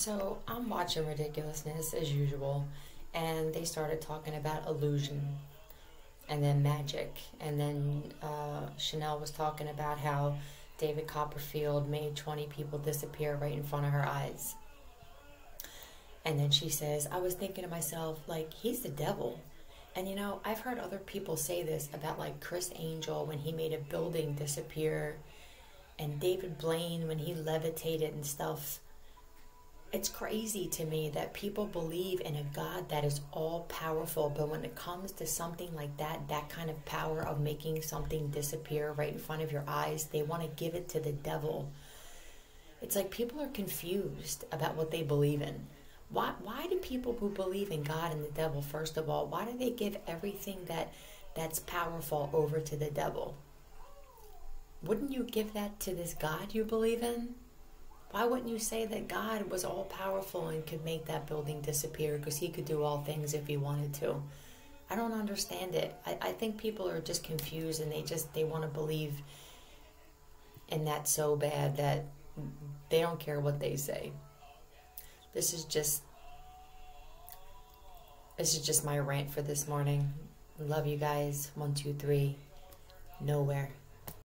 So I'm watching Ridiculousness as usual, and they started talking about illusion and then magic. And then uh, Chanel was talking about how David Copperfield made 20 people disappear right in front of her eyes. And then she says, I was thinking to myself, like, he's the devil. And you know, I've heard other people say this about like Criss Angel when he made a building disappear, and David Blaine when he levitated and stuff. It's crazy to me that people believe in a God that is all powerful, but when it comes to something like that, that kind of power of making something disappear right in front of your eyes, they want to give it to the devil. It's like people are confused about what they believe in. Why, why do people who believe in God and the devil, first of all, why do they give everything that that's powerful over to the devil? Wouldn't you give that to this God you believe in? Why wouldn't you say that God was all powerful and could make that building disappear because he could do all things if he wanted to? I don't understand it. I, I think people are just confused and they just they want to believe in that so bad that they don't care what they say. This is just this is just my rant for this morning. Love you guys. One, two, three. Nowhere.